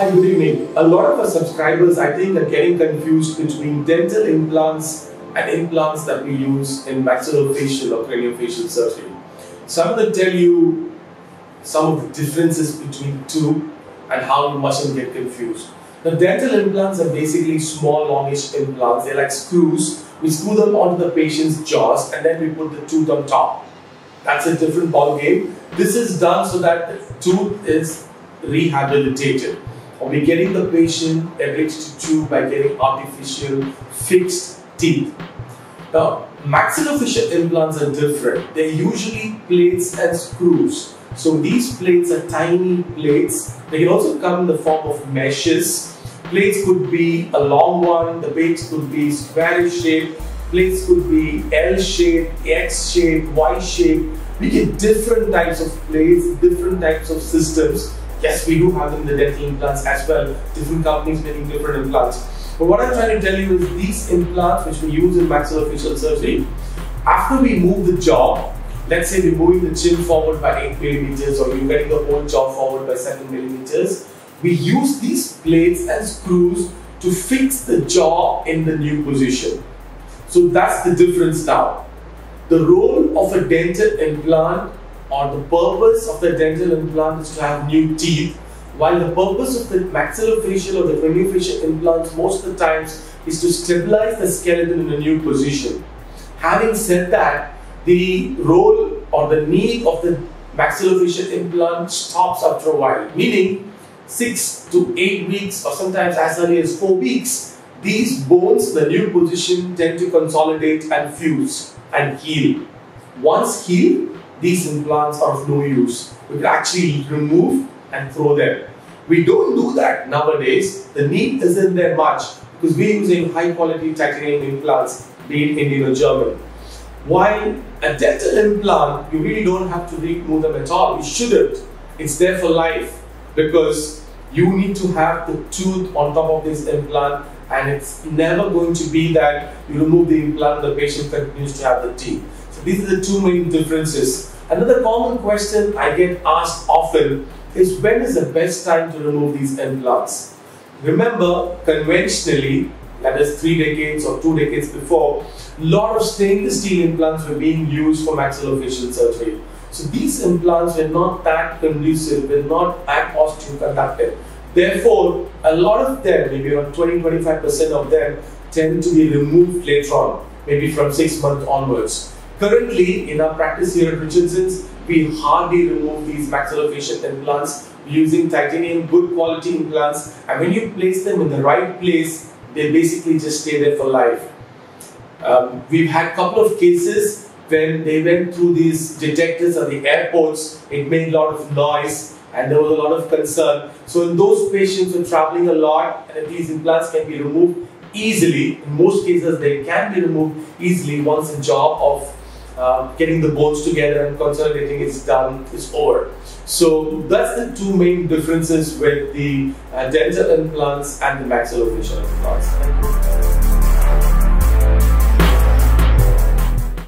Good evening. A lot of our subscribers, I think, are getting confused between dental implants and implants that we use in maxillofacial or craniofacial surgery. So I'm going to tell you some of the differences between two and how you mustn't get confused. The dental implants are basically small, longish implants. They're like screws. We screw them onto the patient's jaws and then we put the tooth on top. That's a different ball game. This is done so that the tooth is rehabilitated. Or we're getting the patient ability to by getting artificial fixed teeth. Now, maxillofacial implants are different. They're usually plates and screws. So these plates are tiny plates. They can also come in the form of meshes. Plates could be a long one, the plates could be squarish shaped, plates could be L shaped, X shaped, Y shaped. We get different types of plates, different types of systems. Yes, we do have them in the dental implants as well. Different companies making different implants. But what I'm trying to tell you is these implants which we use in maxillofacial surgery, after we move the jaw, let's say we're moving the chin forward by 8 millimeters or you're getting the whole jaw forward by 7 millimeters, we use these plates and screws to fix the jaw in the new position. So that's the difference now. The role of a dental implant or the purpose of the dental implant is to have new teeth while the purpose of the maxillofacial or the craniofacial implants most of the times is to stabilize the skeleton in a new position. Having said that, the role or the need of the maxillofacial implant stops after a while, meaning six to eight weeks or sometimes as early as four weeks, these bones, the new position, tend to consolidate and fuse and heal. Once healed, these implants are of no use. We can actually remove and throw them. We don't do that nowadays. The need isn't there much because we're using high quality titanium implants, be it Indian or German. While a dental implant, you really don't have to remove them at all. You shouldn't. It's there for life because you need to have the tooth on top of this implant and it's never going to be that you remove the implant and the patient continues to have the teeth. So these are the two main differences. Another common question I get asked often is when is the best time to remove these implants? Remember, conventionally, that is three decades or two decades before, a lot of stainless steel implants were being used for maxillofacial surgery. So these implants were not that conducive, were not that osteoconductive. Therefore, a lot of them, maybe around 20-25% of them, tend to be removed later on, maybe from six months onwards. Currently, in our practice here at Richardson's, we hardly remove these maxillofacial implants using titanium, good quality implants, and when you place them in the right place, they basically just stay there for life. Um, we've had a couple of cases when they went through these detectors at the airports, it made a lot of noise and there was a lot of concern. So in those patients who are traveling a lot and these implants can be removed easily, in most cases they can be removed easily once the job of uh, getting the bones together and consolidating is done is over. So that's the two main differences with the uh, dental implants and the maxillofacial implants.